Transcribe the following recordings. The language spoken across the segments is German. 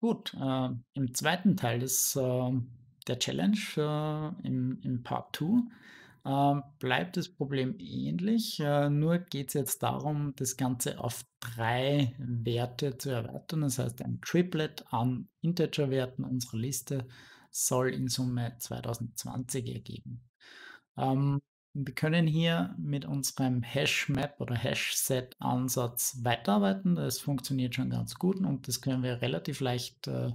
Gut, äh, im zweiten Teil des, äh, der Challenge, äh, im im Part 2, äh, bleibt das Problem ähnlich, äh, nur geht's jetzt darum, das Ganze auf 3 Werte zu erweitern. Das heißt, ein Triplet an Integerwerten unserer Liste soll in Summe 2020 ergeben. Ähm, wir können hier mit unserem Hash-Map oder Hash-Set-Ansatz weiterarbeiten. Das funktioniert schon ganz gut und das können wir relativ leicht äh,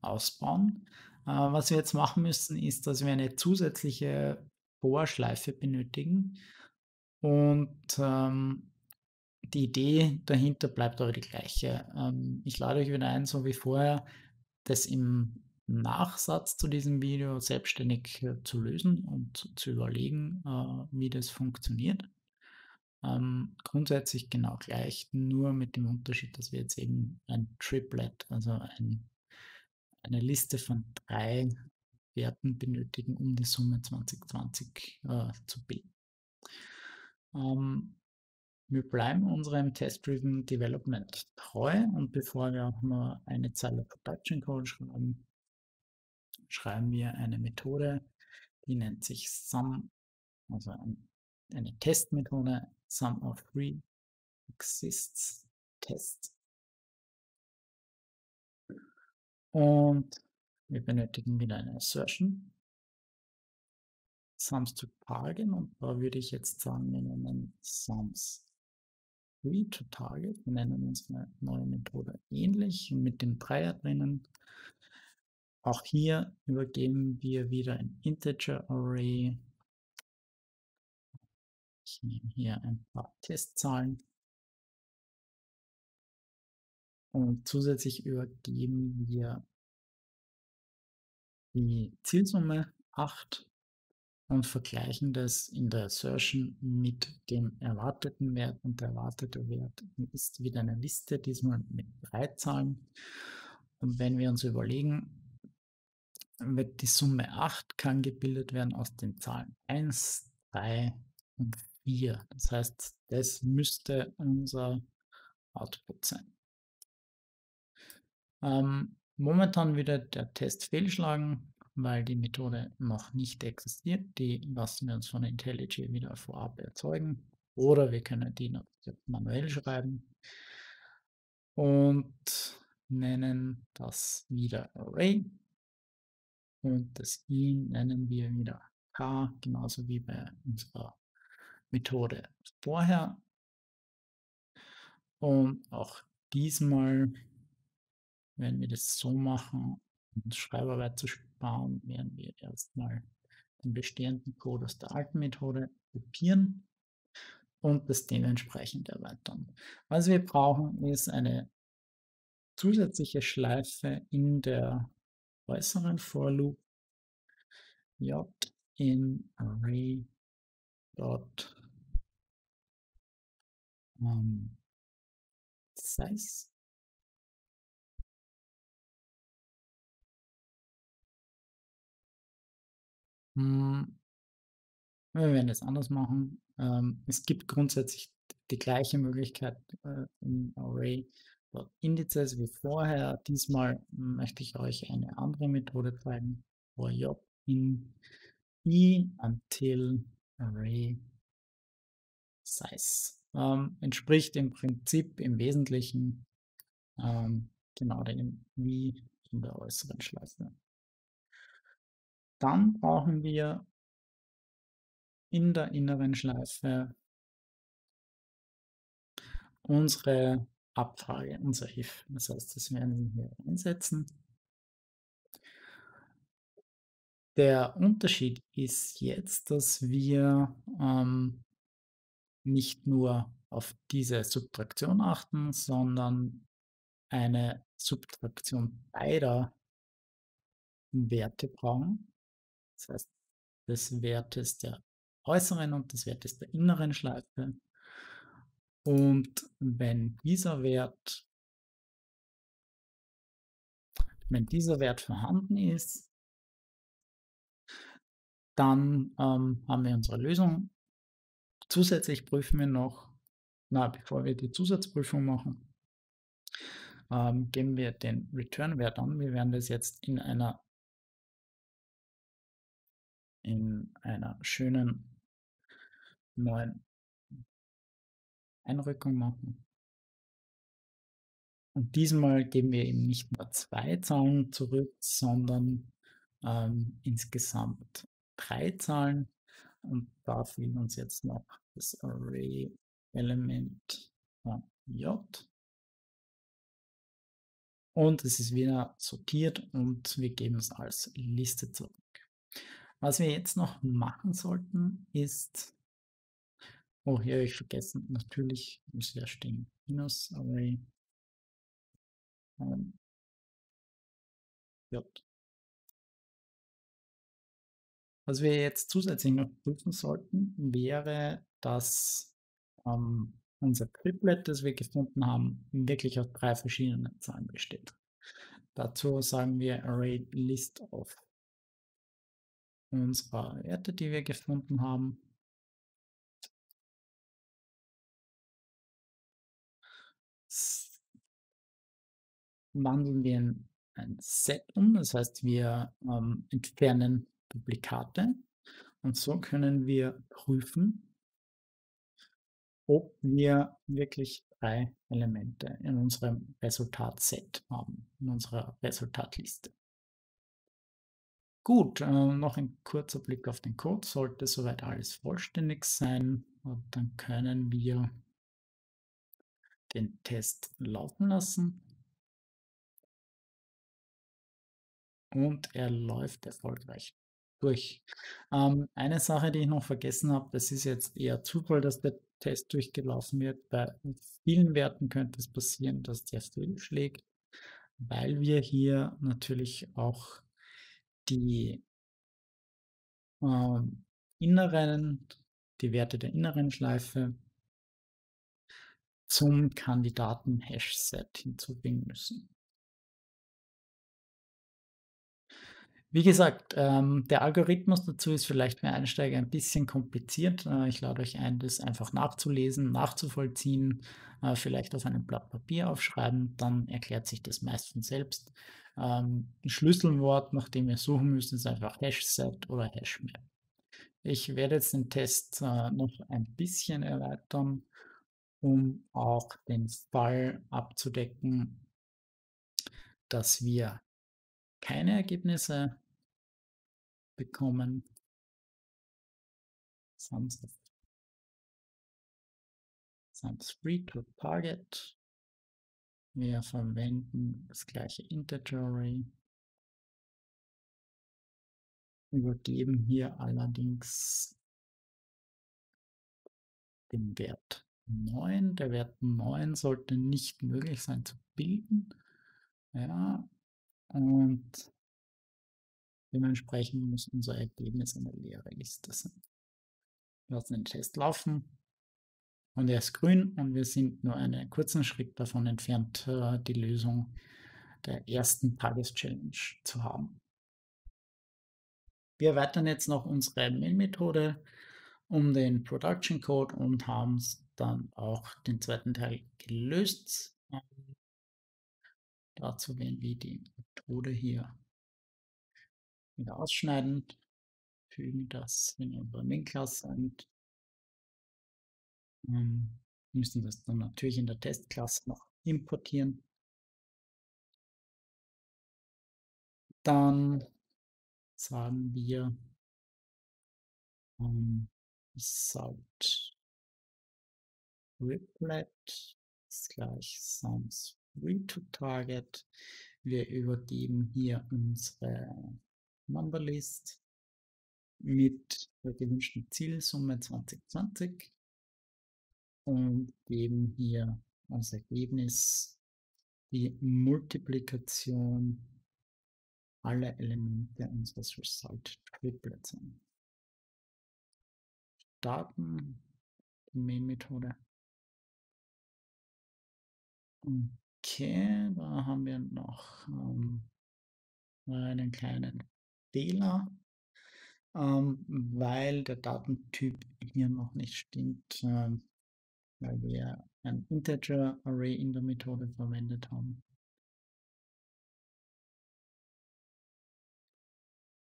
ausbauen. Äh, was wir jetzt machen müssen, ist, dass wir eine zusätzliche For-Schleife benötigen. Und ähm, die Idee dahinter bleibt aber die gleiche. Ähm, ich lade euch wieder ein, so wie vorher, das im Nachsatz zu diesem Video selbstständig äh, zu lösen und zu überlegen, äh, wie das funktioniert. Ähm, grundsätzlich genau gleich, nur mit dem Unterschied, dass wir jetzt eben ein Triplet, also ein, eine Liste von drei Werten benötigen, um die Summe 2020 äh, zu bilden. Ähm, wir bleiben unserem Test-Driven Development treu und bevor wir auch nur eine Zeile Production Code schreiben, schreiben wir eine Methode, die nennt sich Sum, also ein, eine Testmethode, Sum of Three Exists Test. Und wir benötigen wieder eine Assertion. Sums to Target und da würde ich jetzt sagen, wir nennen Sums 3 to Target. Wir nennen unsere neue Methode ähnlich mit dem Dreier drinnen. Auch hier übergeben wir wieder ein Integer Array. Ich nehme hier ein paar Testzahlen. Und zusätzlich übergeben wir die Zielsumme 8 und vergleichen das in der Assertion mit dem erwarteten Wert. Und der erwartete Wert ist wieder eine Liste, diesmal mit drei Zahlen. Und wenn wir uns überlegen, wird die Summe 8 kann gebildet werden aus den Zahlen 1, 3 und 4. Das heißt, das müsste unser Output sein. Ähm, momentan wieder der Test fehlschlagen, weil die Methode noch nicht existiert. Die lassen wir uns von IntelliJ wieder vorab erzeugen. Oder wir können die noch manuell schreiben und nennen das wieder Array und das i nennen wir wieder k, genauso wie bei unserer Methode vorher. Und auch diesmal, wenn wir das so machen, um Schreibarbeit zu sparen, werden wir erstmal den bestehenden Code aus der alten Methode kopieren und das dementsprechend erweitern. Was wir brauchen, ist eine zusätzliche Schleife in der äußeren for loop j in array dot um, size hm, wir werden das anders machen. Ähm, es gibt grundsätzlich die gleiche Möglichkeit äh, im Array Indizes wie vorher. Diesmal möchte ich euch eine andere Methode zeigen. For j in i until array size. Ähm, entspricht im Prinzip im Wesentlichen ähm, genau dem wie in der äußeren Schleife. Dann brauchen wir in der inneren Schleife unsere Abfrage, unser if. Das heißt, das werden wir hier einsetzen. Der Unterschied ist jetzt, dass wir ähm, nicht nur auf diese Subtraktion achten, sondern eine Subtraktion beider Werte brauchen. Das heißt, des Wertes der äußeren und des Wertes der inneren Schleife. Und wenn dieser Wert, wenn dieser Wert vorhanden ist, dann ähm, haben wir unsere Lösung. Zusätzlich prüfen wir noch, na, bevor wir die Zusatzprüfung machen, ähm, geben wir den Return-Wert an. Wir werden das jetzt in einer in einer schönen neuen Einrückung machen. Und diesmal geben wir ihm nicht nur zwei Zahlen zurück, sondern ähm, insgesamt drei Zahlen. Und da fehlen uns jetzt noch das Array-Element von J. Und es ist wieder sortiert und wir geben es als Liste zurück. Was wir jetzt noch machen sollten, ist, oh, hier habe ich vergessen, natürlich muss ja stehen, minus Array ähm, J. Was wir jetzt zusätzlich noch prüfen sollten, wäre, dass ähm, unser Triplet, das wir gefunden haben, wirklich aus drei verschiedenen Zahlen besteht. Dazu sagen wir Array List of unserer Werte, die wir gefunden haben. Wandeln wir in ein Set um, das heißt, wir ähm, entfernen Duplikate und so können wir prüfen, ob wir wirklich drei Elemente in unserem Resultatset haben, in unserer Resultatliste. Gut, äh, noch ein kurzer Blick auf den Code. Sollte soweit alles vollständig sein, und dann können wir den Test laufen lassen. Und er läuft erfolgreich durch. Ähm, eine Sache, die ich noch vergessen habe, das ist jetzt eher Zufall, dass der Test durchgelaufen wird. Bei vielen Werten könnte es passieren, dass der fehlschlägt, weil wir hier natürlich auch die äh, inneren, die Werte der inneren Schleife zum Kandidaten Hash-Set hinzufügen müssen. Wie gesagt, ähm, der Algorithmus dazu ist vielleicht für Einsteiger ein bisschen kompliziert. Äh, ich lade euch ein, das einfach nachzulesen, nachzuvollziehen, äh, vielleicht auf einem Blatt Papier aufschreiben, dann erklärt sich das meist von selbst. Ähm, ein Schlüsselwort, nach dem ihr suchen müsst, ist einfach Hashset oder Hashmap. Ich werde jetzt den Test äh, noch ein bisschen erweitern, um auch den Fall abzudecken, dass wir keine Ergebnisse bekommen. Sums, sums free to target. Wir verwenden das gleiche Integer Array. Übergeben hier allerdings den Wert 9. Der Wert 9 sollte nicht möglich sein zu bilden. Ja, und dementsprechend muss unser Ergebnis eine leere Liste sein. Wir lassen den Test laufen und er ist grün und wir sind nur einen kurzen Schritt davon entfernt, äh, die Lösung der ersten Tageschallenge zu haben. Wir erweitern jetzt noch unsere Main-Methode um den Production Code und haben dann auch den zweiten Teil gelöst. Dazu werden wir die Methode hier wieder ausschneiden, fügen das in unsere Main-Klasse und ähm, müssen das dann natürlich in der Testklasse noch importieren. Dann sagen wir ähm, Salt Replet ist gleich Sounds Free to Target. Wir übergeben hier unsere Number List mit der gewünschten Zielsumme 2020 und geben hier als Ergebnis die Multiplikation aller Elemente unseres Result Triplets an. Starten die Main-Methode. Okay, da haben wir noch ähm, einen kleinen Fehler, ähm, weil der Datentyp hier noch nicht stimmt, äh, weil wir ein Integer Array in der Methode verwendet haben.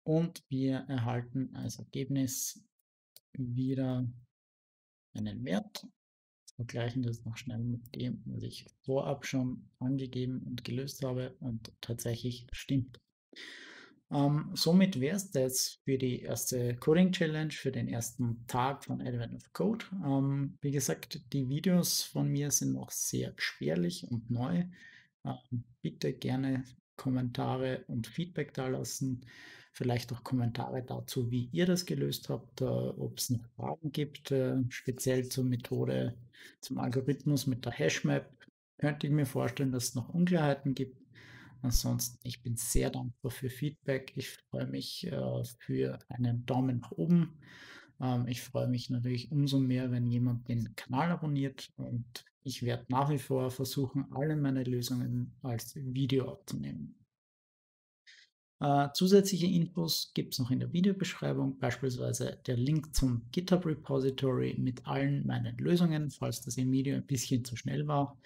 Und wir erhalten als Ergebnis wieder einen Wert Vergleichen das noch schnell mit dem, was ich vorab schon angegeben und gelöst habe und tatsächlich stimmt. Ähm, somit wäre es das für die erste Coding Challenge, für den ersten Tag von Advent of Code. Ähm, wie gesagt, die Videos von mir sind noch sehr spärlich und neu. Ähm, bitte gerne Kommentare und Feedback da lassen. Vielleicht auch Kommentare dazu, wie ihr das gelöst habt, äh, ob es noch Fragen gibt, äh, speziell zur Methode, zum Algorithmus mit der Hashmap. Könnte ich mir vorstellen, dass es noch Unklarheiten gibt. Ansonsten, ich bin sehr dankbar für Feedback. Ich freue mich äh, für einen Daumen nach oben. Ähm, ich freue mich natürlich umso mehr, wenn jemand den Kanal abonniert und ich werde nach wie vor versuchen, alle meine Lösungen als Video aufzunehmen. Äh, zusätzliche Infos gibt es noch in der Videobeschreibung, beispielsweise der Link zum GitHub Repository mit allen meinen Lösungen, falls das im Video ein bisschen zu schnell war.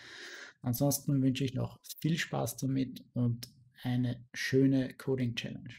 Ansonsten wünsche ich noch viel Spaß damit und eine schöne Coding Challenge.